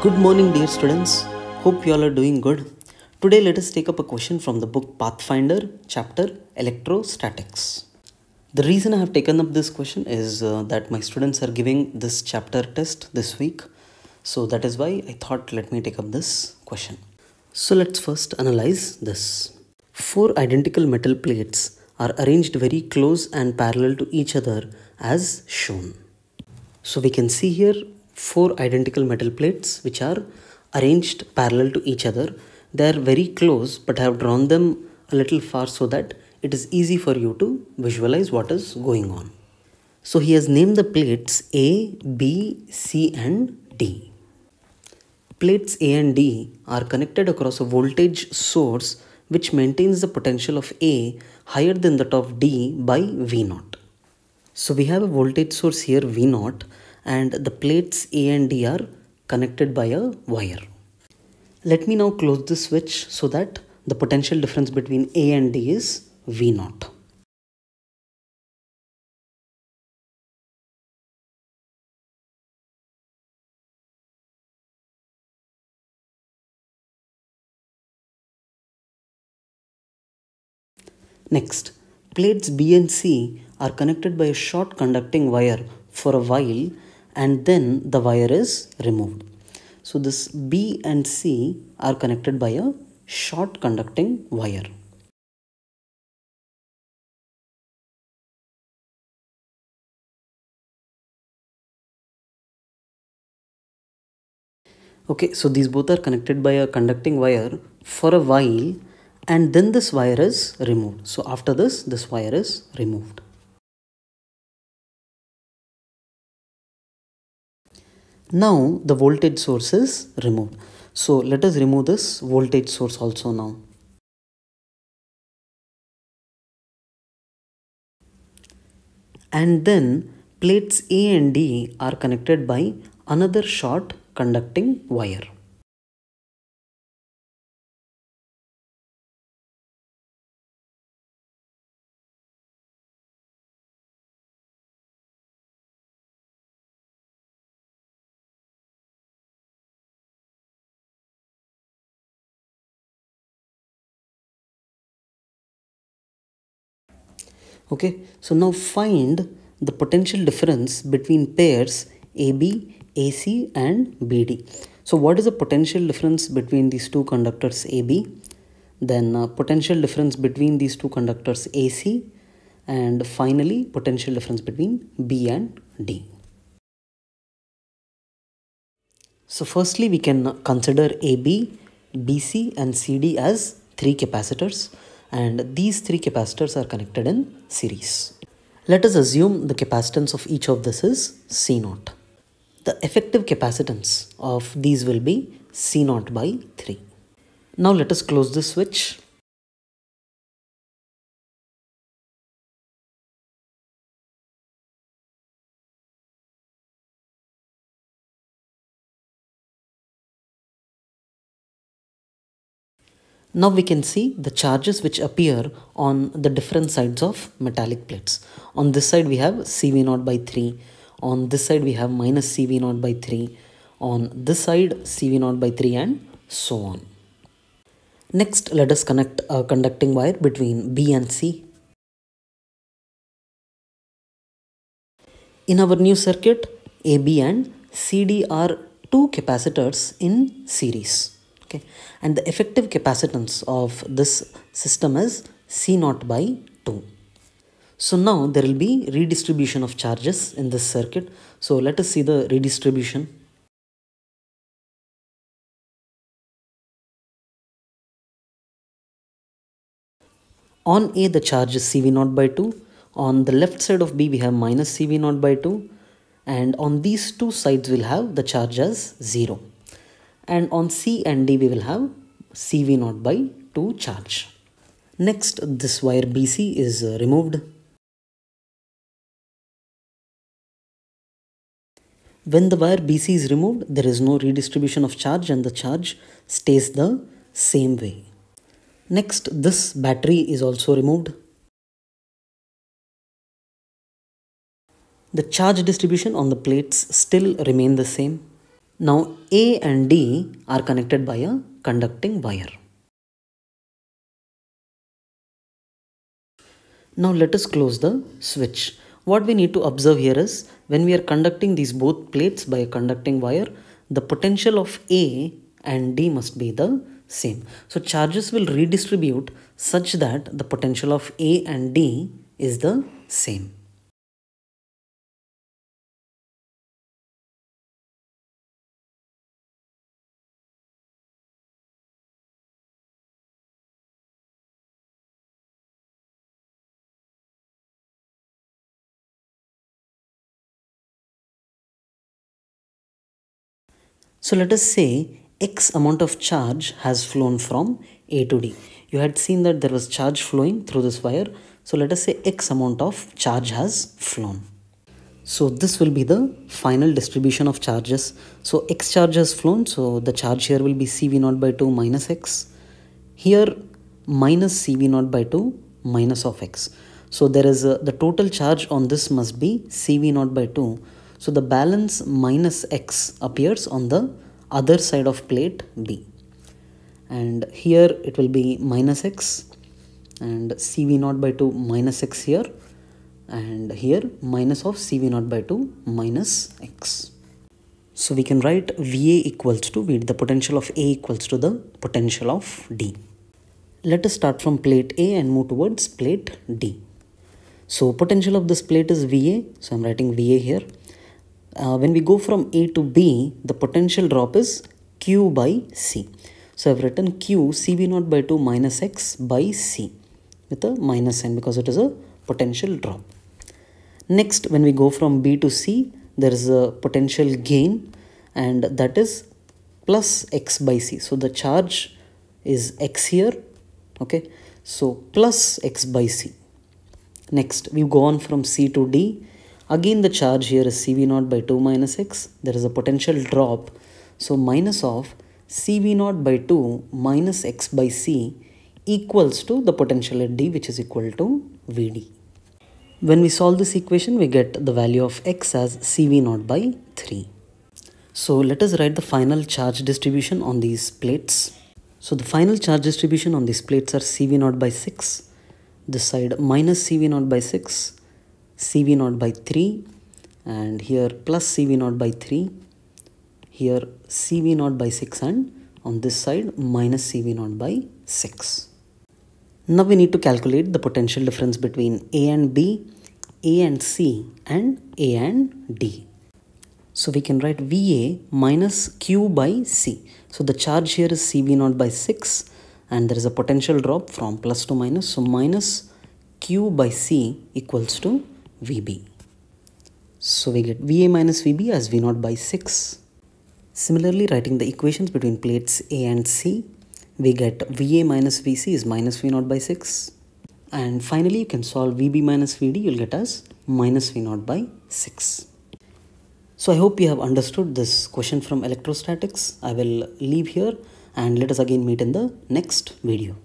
Good morning, dear students. Hope you all are doing good. Today, let us take up a question from the book Pathfinder, chapter Electrostatics. The reason I have taken up this question is uh, that my students are giving this chapter test this week. So, that is why I thought let me take up this question. So, let's first analyze this. Four identical metal plates are arranged very close and parallel to each other as shown. So we can see here four identical metal plates which are arranged parallel to each other. They are very close but I have drawn them a little far so that it is easy for you to visualize what is going on. So he has named the plates A, B, C and D. Plates A and D are connected across a voltage source which maintains the potential of A higher than that of D by V0. So we have a voltage source here V0 and the plates A and D are connected by a wire. Let me now close the switch so that the potential difference between A and D is V naught. Next, plates B and C are connected by a short conducting wire for a while and then the wire is removed. So this B and C are connected by a short conducting wire. Okay, so these both are connected by a conducting wire for a while and then this wire is removed. So after this, this wire is removed. Now the voltage source is removed. So let us remove this voltage source also now. And then plates A and D are connected by another short conducting wire. Okay so now find the potential difference between pairs AB, AC and BD. So what is the potential difference between these two conductors AB? Then uh, potential difference between these two conductors AC and finally potential difference between B and D. So firstly we can consider AB, BC and CD as three capacitors and these three capacitors are connected in series. Let us assume the capacitance of each of this is C0. The effective capacitance of these will be C0 by 3. Now let us close the switch. Now we can see the charges which appear on the different sides of metallic plates. On this side we have CV0 by 3. On this side we have minus CV0 by 3. On this side CV0 by 3 and so on. Next let us connect a conducting wire between B and C. In our new circuit AB and CD are two capacitors in series okay. And the effective capacitance of this system is c naught by 2 so now there will be redistribution of charges in this circuit. So let us see the redistribution. On a the charge is cv naught by 2 on the left side of b we have minus cv naught by 2 and on these two sides we'll have the charge as 0 and on C and D we will have CV0 by 2 charge. Next this wire BC is uh, removed. When the wire BC is removed there is no redistribution of charge and the charge stays the same way. Next this battery is also removed. The charge distribution on the plates still remain the same. Now A and D are connected by a conducting wire. Now let us close the switch. What we need to observe here is when we are conducting these both plates by a conducting wire, the potential of A and D must be the same. So charges will redistribute such that the potential of A and D is the same. So let us say X amount of charge has flown from A to D. You had seen that there was charge flowing through this wire. So let us say X amount of charge has flown. So this will be the final distribution of charges. So X charge has flown. So the charge here will be CV0 by 2 minus X. Here minus CV0 by 2 minus of X. So there is a, the total charge on this must be CV0 by 2 so the balance minus x appears on the other side of plate B. And here it will be minus x and CV0 by 2 minus x here and here minus of CV0 by 2 minus x. So we can write VA equals to the potential of A equals to the potential of D. Let us start from plate A and move towards plate D. So potential of this plate is VA. So I'm writing VA here uh, when we go from A to B, the potential drop is Q by C. So I've written Q CV0 by 2 minus X by C with a minus sign because it is a potential drop. Next, when we go from B to C, there is a potential gain and that is plus X by C. So the charge is X here. Okay. So plus X by C. Next, we go on from C to D Again the charge here is CV0 by 2 minus x. There is a potential drop. So minus of CV0 by 2 minus x by c equals to the potential at D which is equal to Vd. When we solve this equation we get the value of x as CV0 by 3. So let us write the final charge distribution on these plates. So the final charge distribution on these plates are CV0 by 6. This side minus CV0 by 6 CV naught by 3 and here plus CV naught by 3 here CV naught by 6 and on this side minus CV naught by 6. Now we need to calculate the potential difference between A and B, A and C and A and D. So we can write VA minus Q by C. So the charge here is CV naught by 6 and there is a potential drop from plus to minus. So minus Q by C equals to VB. So we get VA minus VB as V0 by 6. Similarly, writing the equations between plates A and C, we get VA minus VC is minus V0 by 6. And finally, you can solve VB minus VD, you'll get as minus V0 by 6. So I hope you have understood this question from electrostatics. I will leave here and let us again meet in the next video.